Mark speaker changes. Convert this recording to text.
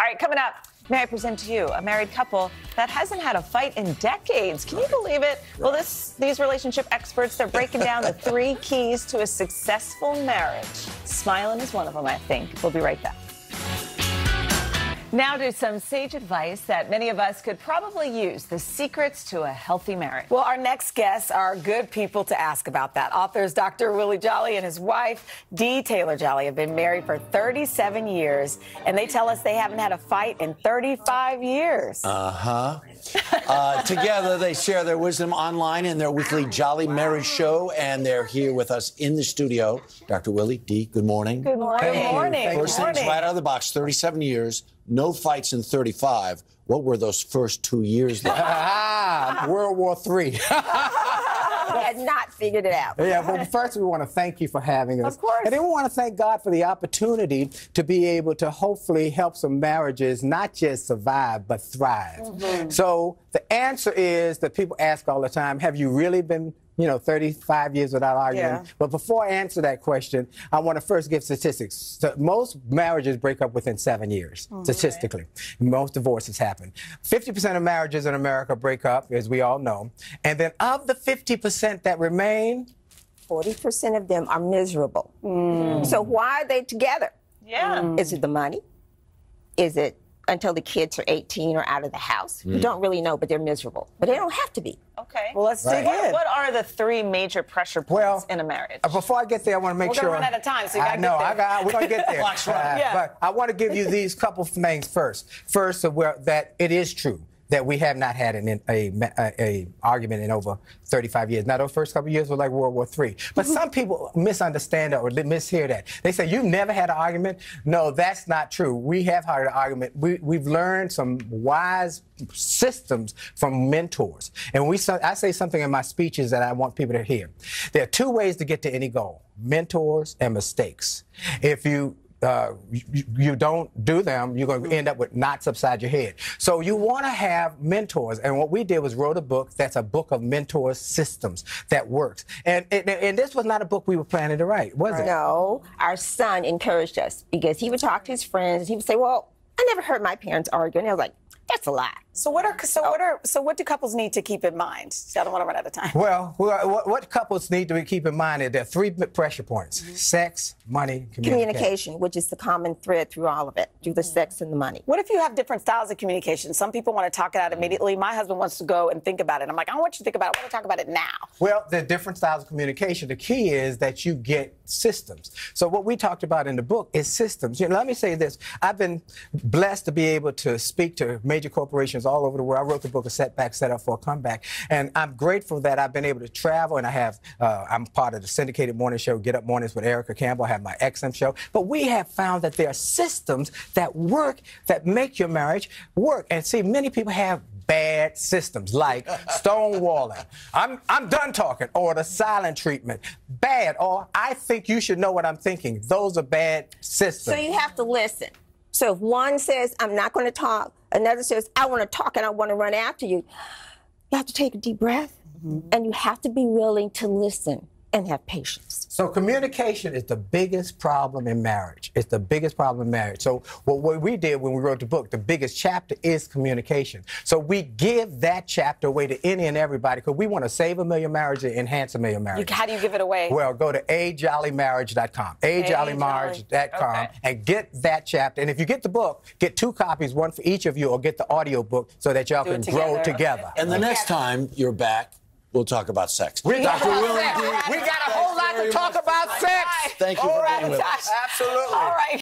Speaker 1: All right, coming up, may I present to you a married couple that hasn't had a fight in decades? Can you believe it? Well, this these relationship experts they're breaking down the three keys to a successful marriage. Smiling is one of them, I think. We'll be right back. Now to some sage advice that many of us could probably use the secrets to a healthy marriage.
Speaker 2: Well, our next guests are good people to ask about that. Authors Dr. Willie Jolley and his wife, Dee Taylor Jolley, have been married for 37 years, and they tell us they haven't had a fight in 35 years.
Speaker 3: Uh-huh. Uh, together, they share their wisdom online in their weekly Jolley Marriage show, and they're here with us in the studio. Dr. Willie, Dee, good morning.
Speaker 1: Good morning.
Speaker 2: Good morning.
Speaker 3: First
Speaker 2: Good
Speaker 3: things right out of the box, 37 years, no fights in 35. What were those first two years like?
Speaker 4: Ah, World War III.
Speaker 2: He had not figured it out.
Speaker 4: yeah, but first we want to thank you for having us.
Speaker 2: Of course.
Speaker 4: And then we want to thank God for the opportunity to be able to hopefully help some marriages not just survive, but thrive.
Speaker 2: Mm-hmm.
Speaker 4: So the answer is that people ask all the time, have you really been you know, 35 years without arguing.
Speaker 2: Yeah.
Speaker 4: But before I answer that question, I want to first give statistics. So most marriages break up within seven years, statistically. Most divorces happen. 50% of marriages in America break up, as we all know. And then of the 50% that remain,
Speaker 5: 40% of them are miserable. Mm. So why are they together?
Speaker 1: Yeah. Mm.
Speaker 5: Is it the money? Is it until the kids are 18 or out of the house? We mm. don't really know, but they're miserable. But they don't have to be.
Speaker 1: Okay.
Speaker 2: Well, let's dig
Speaker 1: what,
Speaker 2: in.
Speaker 1: what are the three major pressure points
Speaker 4: Well,
Speaker 1: in a marriage?
Speaker 4: Uh, Before I get there, I want to make sure We're
Speaker 2: gonna run out of time, so you gotta
Speaker 4: know.
Speaker 2: get there.
Speaker 4: I got. We're gonna get there.
Speaker 3: Clock's.
Speaker 4: Uh,
Speaker 2: Yeah.
Speaker 4: But I want to give you these couple of things first. First, of where, that it is true that we have not had an, a, a, a argument in over 35 years. Now, those first couple years were like World War III. But mm-hmm. some people misunderstand or mishear that. They say, you've never had an argument? No, that's not true. We have had an argument. We, we've learned some wise systems from mentors. And we, I say something in my speeches that I want people to hear. There are two ways to get to any goal, mentors and mistakes. If you uh, you, you don't do them, you're going to end up with knots upside your head. So you want to have mentors. And what we did was wrote a book that's a book of mentor systems that works. And, and, and this was not a book we were planning to write, was it?
Speaker 5: No, our son encouraged us because he would talk to his friends and he would say, Well, I never heard my parents argue. And I was like, That's a lie.
Speaker 2: So what are so oh. what are so what do couples need to keep in mind? I don't want to run out of time.
Speaker 4: Well, well, what, what couples need to keep in mind is there are three pressure points mm-hmm. sex, money, communication.
Speaker 5: Communication, which is the common thread through all of it, through the mm-hmm. sex and the money.
Speaker 2: What if you have different styles of communication? Some people want to talk it out mm-hmm. immediately. My husband wants to go and think about it. I'm like, I don't want you to think about it. I want to talk about it now.
Speaker 4: Well, there are different styles of communication. The key is that you get systems. So what we talked about in the book is systems. You know, let me say this. I've been blessed to be able to speak to major corporations all over the world. I wrote the book, A Setback Set Up for a Comeback. And I'm grateful that I've been able to travel and I have, uh, I'm part of the syndicated morning show, Get Up Mornings with Erica Campbell. I have my XM show. But we have found that there are systems that work, that make your marriage work. And see, many people have bad systems like stonewalling. I'm, I'm done talking, or the silent treatment. Bad, or I think you should know what I'm thinking. Those are bad systems.
Speaker 5: So you have to listen. So if one says, I'm not going to talk, another says, I want to talk and I want to run after you, you have to take a deep breath mm-hmm. and you have to be willing to listen and have patience.
Speaker 4: So communication is the biggest problem in marriage. It's the biggest problem in marriage. So what, what we did when we wrote the book, the biggest chapter is communication. So we give that chapter away to any and everybody because we want to save a million marriages and enhance a million
Speaker 2: You,
Speaker 4: marriages.
Speaker 2: how do you give it away?
Speaker 4: Well, go to ajolleymarriage.com, ajolleymarriage.com,
Speaker 1: Okay.
Speaker 4: and get that chapter. And if you get the book, get two copies, one for each of you, or get the audio book so that y'all
Speaker 2: Do
Speaker 4: can
Speaker 2: it
Speaker 4: grow
Speaker 2: together.
Speaker 4: together.
Speaker 3: And the next time you're back, we'll talk about sex.
Speaker 4: We got,
Speaker 3: Dr. Willie
Speaker 4: we
Speaker 3: D.
Speaker 4: got a whole lot to talk about sex.
Speaker 3: Thank you
Speaker 4: All
Speaker 3: for
Speaker 4: right.
Speaker 3: being with us.
Speaker 4: Absolutely.
Speaker 2: All right.